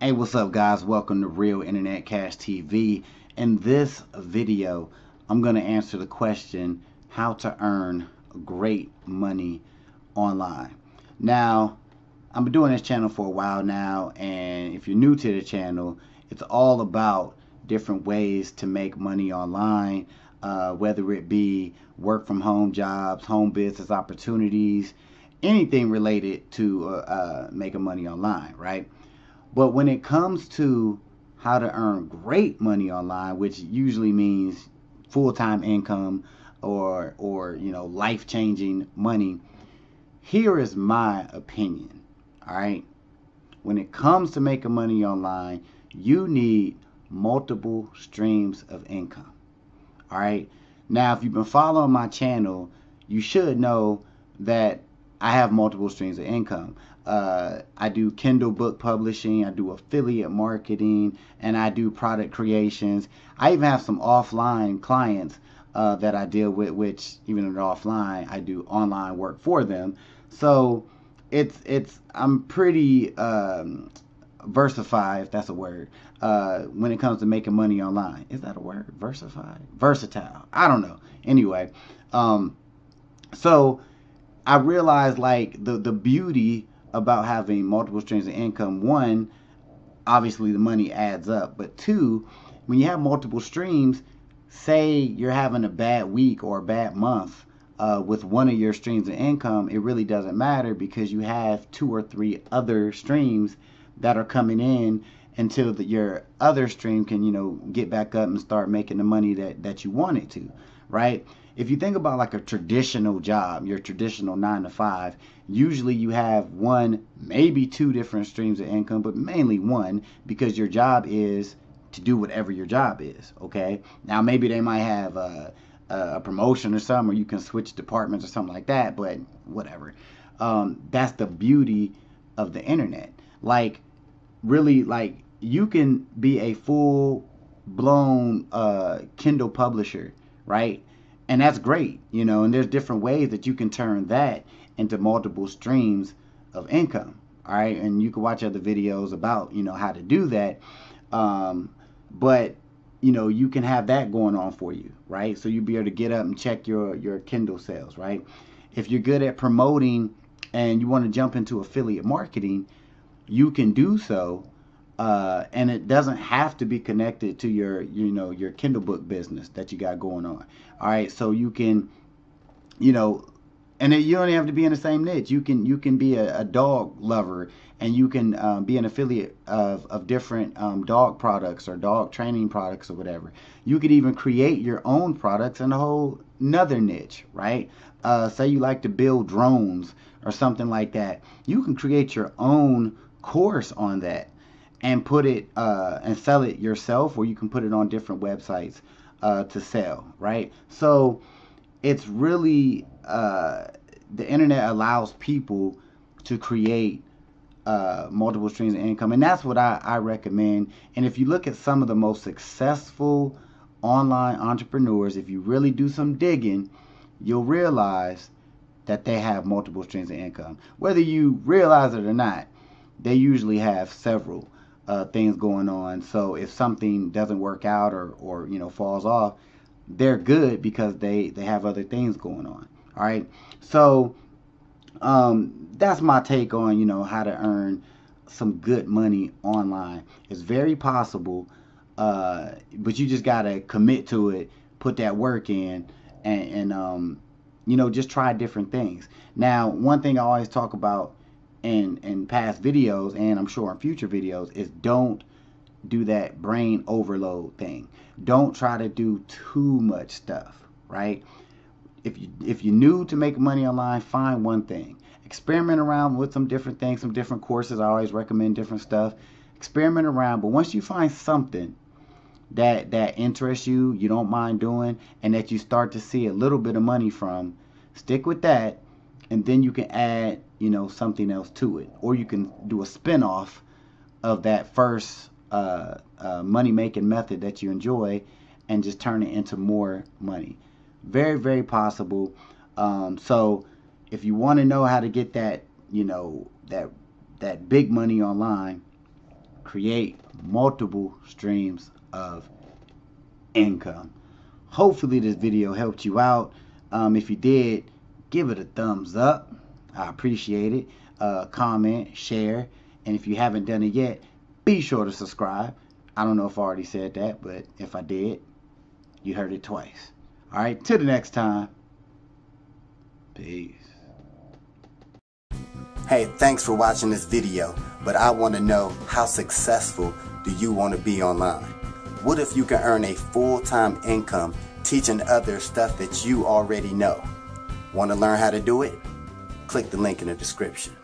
Hey, what's up guys? Welcome to Real Internet Cash TV. In this video, I'm going to answer the question how to earn great money online. Now, I've been doing this channel for a while now, and if you're new to the channel, it's all about different ways to make money online, uh, whether it be work from home jobs, home business opportunities, anything related to uh, uh, making money online, right? But when it comes to how to earn great money online, which usually means full-time income or or you know life-changing money, here is my opinion. All right. When it comes to making money online, you need multiple streams of income. All right. Now, if you've been following my channel, you should know that I have multiple streams of income. Uh, I do Kindle book publishing, I do affiliate marketing, and I do product creations. I even have some offline clients uh, that I deal with, which even if they're offline, I do online work for them. So it's it's I'm pretty um, versified, if that's a word, uh, when it comes to making money online. Is that a word? Versify? Versatile. I don't know. Anyway, um, so I realized like the the beauty about having multiple streams of income. One, obviously the money adds up, but two, when you have multiple streams, say you're having a bad week or a bad month uh, with one of your streams of income, it really doesn't matter because you have two or three other streams that are coming in until the, your other stream can, you know, get back up and start making the money that, that you want it to, right? if you think about like a traditional job, your traditional nine to five, usually you have one, maybe two different streams of income, but mainly one because your job is to do whatever your job is. Okay. Now maybe they might have a, a promotion or something, or you can switch departments or something like that, but whatever. Um, that's the beauty of the internet. Like, really, like you can be a full blown uh, Kindle publisher, right? and that's great you know and there's different ways that you can turn that into multiple streams of income all right? And you can watch other videos about you know how to do that um, but you know you can have that going on for you right? So you'll be able to get up and check your your kindle sales right? If you're good at promoting and you want to jump into affiliate marketing you can do so uh, and it doesn't have to be connected to your you know your kindle book business that you got going on. All right so you can you know and you don't have to be in the same niche. You can you can be a, a dog lover and you can um, be an affiliate of, of different um, dog products or dog training products or whatever. You could even create your own products in a whole another niche right? Uh, say you like to build drones or something like that. You can create your own course on that and put it uh, and sell it yourself, or you can put it on different websites uh, to sell, right? So it's really uh, the internet allows people to create uh, multiple streams of income, and that's what I, I recommend. And if you look at some of the most successful online entrepreneurs, if you really do some digging, you'll realize that they have multiple streams of income. Whether you realize it or not, they usually have several uh, things going on. So if something doesn't work out or, or you know falls off, they're good because they they have other things going on. All right. So um, that's my take on you know how to earn some good money online. It's very possible, uh, but you just gotta commit to it, put that work in, and, and um, you know just try different things. Now, one thing I always talk about in in past videos and I'm sure in future videos is don't do that brain overload thing. Don't try to do too much stuff, right? If you if you're new to make money online, find one thing. Experiment around with some different things, some different courses. I always recommend different stuff. Experiment around, but once you find something that that interests you, you don't mind doing, and that you start to see a little bit of money from, stick with that, and then you can add you know something else to it or you can do a spin-off of that first uh, uh, money making method that you enjoy and just turn it into more money. Very, very possible. Um, so if you want to know how to get that, you know, that that big money online, create multiple streams of income. Hopefully this video helped you out. Um, if you did, give it a thumbs up. I appreciate it. Uh, comment, share, and if you haven't done it yet, be sure to subscribe. I don't know if I already said that, but if I did, you heard it twice. All right, till the next time. Peace. Hey, thanks for watching this video, but I want to know how successful do you want to be online? What if you can earn a full-time income teaching others stuff that you already know? Want to learn how to do it? Click the link in the description.